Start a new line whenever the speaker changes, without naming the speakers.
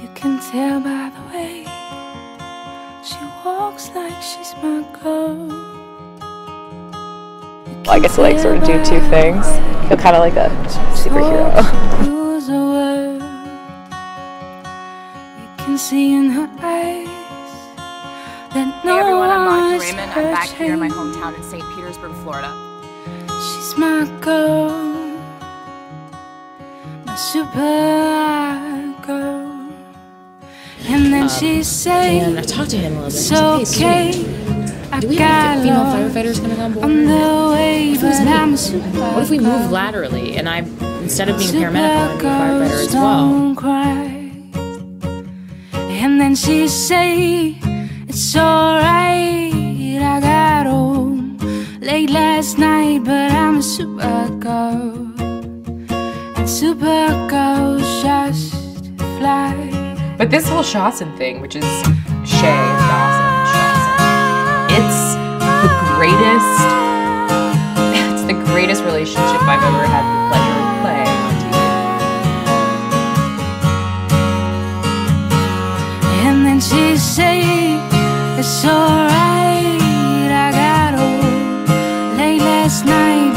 You can tell by the way she walks like she's my girl.
Well, I get to like sort of do two things. Feel kind of like a superhero.
Lose a. You can see in her eyes that no
Hey everyone, I'm
one
Monica Raymund. I'm back here in my hometown in St. Petersburg, Florida.
She's my girl, my super girl. And then she say,
And I talked to him a little bit.
It's
I was like, hey,
okay.
do we have female firefighters coming on board?
on the way,
If it was me,
I'm a super
What if we move laterally and I, instead of being paramedic, I want to be a firefighter as well?
Cry. And then she say, It's alright. I got home late last night, but I'm a super girl. And super fly.
But this whole Shawson thing, which is Shay Dawson, Shawson, it's the greatest. It's the greatest relationship I've ever had the pleasure of playing on TV.
And then she say, It's alright. I got home late last night,